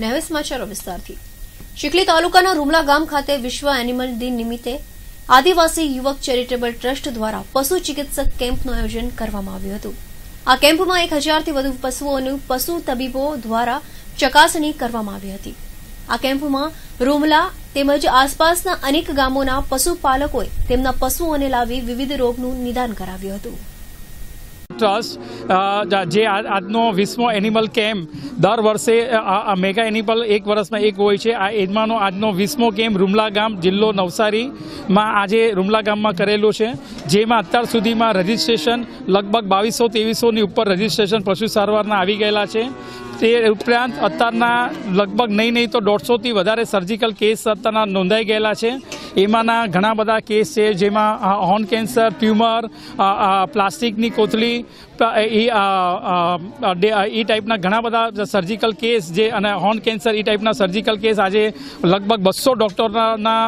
અને હવે સમાચારો વિસ્તારથી. ચીખલી તાલુકાના રૂમલા ગામ ખાતે વિશ્વ એનિમલ દિન નિમિત્તે આદિવાસી યુવક ચેરિટેબલ ટ્રસ્ટ દ્વારા પશુ ચિકિત્સક કેમ્પનું આયોજન કરવામાં આવ્યું હતું. આ કેમ્પમાં એક હજારથી વધુ પશુઓનું પશુ તબીબો દ્વારા ચકાસણી કરવામાં આવી હતી. આ કેમ્પમાં રૂમલા તેમજ આસપાસના અનેક ગામોના પશુપાલકોએ તેમના પશુઓને લાવી વિવિધ રોગનું નિદાન કરાવ્યું હતું. ટ્રસ્ટ જે આ- આજનો વિશ્વ એનિમલ કેમ્પ દર વર્ષે મેગા એનિમલ એક વર્ષમાં એક હોય છે. આ એજમાનો આજનો વિશ્વ કેમ્પ રૂમલા ગામ, જિલ્લો નવસારીમાં આજે રૂમલા ગામમાં કરેલો છે. જેમાં અત્યાર સુધીમાં રજીસ્ટ્રેશન લગભગ બાવીસો ત્રેવીસોની ઉપર રજીસ્ટ્રેશન પશુ સારવારના આવી ગયેલા છે. તે ઉપરાંત અત્યારના લગભગ નહીં નહીં તો દોઢસોથી વધારે સર્જિકલ કેસ અત્યારના નોંધાઈ ગયેલા છે. એમાંના ઘણા બધા કેસ છે, જેમાં હોર્ન કેન્સર ટ્યુમર પ્લાસ્ટિકની કોથળી એ એ ટાઈપના ઘણા બધા સર્જિકલ કેસ જે, અને હોર્ન કેન્સર એ ટાઈપના સર્જિકલ કેસ આજે લગભગ બસો ડૉક્ટરના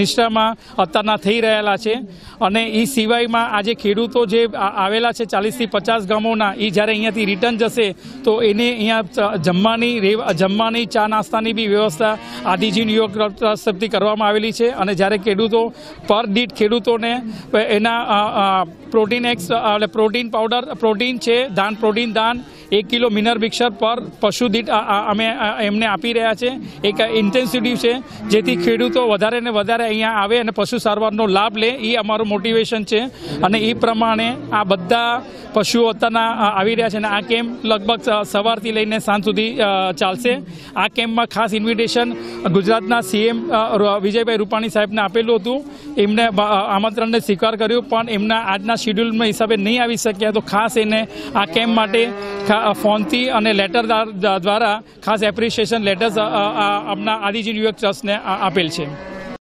નિષ્ઠામાં અત્યારના થઈ રહેલા છે. અને એ સિવાયમાં આજે ખેડૂતો જે આવેલા છે ચાલીસથી પચાસ ગામોના, એ જ્યારે અહીંયાથી રિટર્ન જશે, તો એને અહીંયા જમવાની જમવાની ચા નાસ્તાની બી વ્યવસ્થા આદિજી યુવક તરફથી કરવામાં આવેલી છે. અને જ્યારે ખેડૂતો પર દીઠ ખેડૂતોને એના પ્રોટીન એક્સ એટલે પ્રોટીન પાવડર, પ્રોટીન છે દાન પ્રોટીન દાન એક કિલો મિનર મિક્સર પર પશુ દીઠ અમે એમને આપી રહ્યા છે. એક ઇન્ટેન્સિટિવ છે, જેથી ખેડૂતો વધારે ને વધારે અહીંયા આવે અને પશુ સારવારનો લાભ લે. એ અમારું મોટિવેશન છે. અને એ પ્રમાણે આ બધા પશુઓ અત્યારના આવી રહ્યા છે અને આ કેમ્પ લગભગ સવારથી લઈને સાંજ સુધી ચાલશે. આ કેમ્પમાં ખાસ ઇન્વિટેશન ગુજરાતના સીએમ વિજયભાઈ રૂપાણી સાહેબને આપેલું હતું. એમને આમંત્રણને સ્વીકાર કર્યું, પણ એમના આજના શેડ્યુલના હિસાબે નહીં આવી શક્યા. તો ખાસ એને આ કેમ્પ માટે ફોનથી અને લેટર દ્વારા ખાસ એપ્રિસિએશન લેટર્સ આપના આદિજી યુવક ટ્રસ્ટને આપેલ છે.